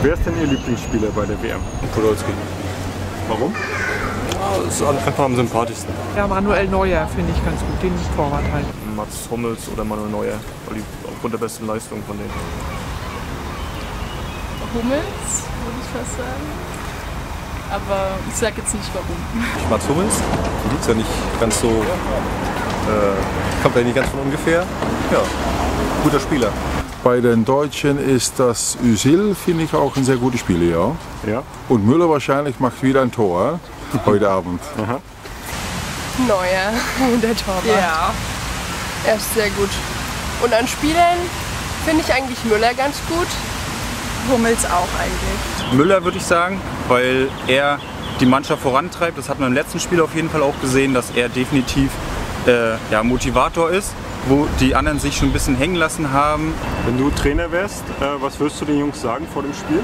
Wer ist denn Ihr Lieblingsspieler bei der WM? Podolski. Warum? Ja, ist einfach am sympathischsten. Ja, Manuel Neuer finde ich ganz gut, den Torwart halt. Mats Hummels oder Manuel Neuer, weil die aufgrund der besten Leistung von denen. Hummels, würde ich fast sagen. Aber ich sag jetzt nicht warum. Mats Hummels. Ist ja nicht ganz so. Äh, kommt ja nicht ganz von ungefähr. Ja, guter Spieler. Bei den Deutschen ist das Özil, finde ich auch ein sehr guter Spieler, ja. Ja. Und Müller wahrscheinlich macht wieder ein Tor äh, heute Abend. Neuer, der Torwart. Ja. Er ist sehr gut. Und an Spielern finde ich eigentlich Müller ganz gut. Hummels auch eigentlich. Müller würde ich sagen, weil er die Mannschaft vorantreibt. Das hat man im letzten Spiel auf jeden Fall auch gesehen, dass er definitiv äh, ja, Motivator ist, wo die anderen sich schon ein bisschen hängen lassen haben. Wenn du Trainer wärst, äh, was würdest du den Jungs sagen vor dem Spiel?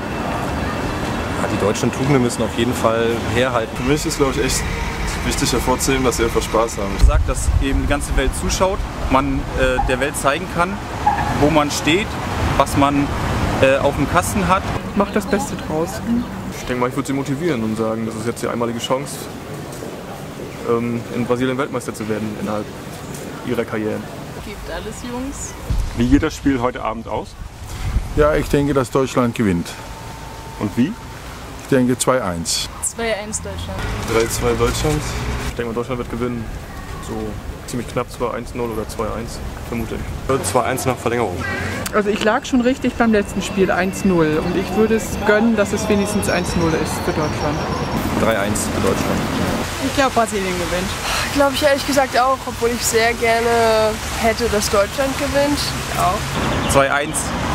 Ja, die deutschen Tugenden müssen auf jeden Fall herhalten. Für mich ist, glaube ich, echt wichtig hervorzuheben, dass sie einfach Spaß haben. sagt, dass eben die ganze Welt zuschaut, man äh, der Welt zeigen kann, wo man steht, was man äh, auf dem Kasten hat. Macht das Beste draus. Ich denke mal, ich würde sie motivieren und sagen, das ist jetzt die einmalige Chance, ähm, in Brasilien Weltmeister zu werden innerhalb ihrer Karriere. Gibt alles, Jungs. Wie geht das Spiel heute Abend aus? Ja, ich denke, dass Deutschland gewinnt. Und wie? Ich denke 2-1. 2-1 Deutschland. 3-2 Deutschland. Ich denke mal, Deutschland wird gewinnen. So ziemlich knapp, zwar 1-0 oder 2-1, vermute ich. 2-1 nach Verlängerung. Also ich lag schon richtig beim letzten Spiel 1-0 und ich würde es gönnen, dass es wenigstens 1-0 ist für Deutschland. 3-1 für Deutschland. Ich glaube, Brasilien gewinnt. Glaube ich ehrlich gesagt auch, obwohl ich sehr gerne hätte, dass Deutschland gewinnt. Auch. 2-1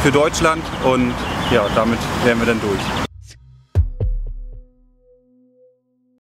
für Deutschland und ja, damit wären wir dann durch.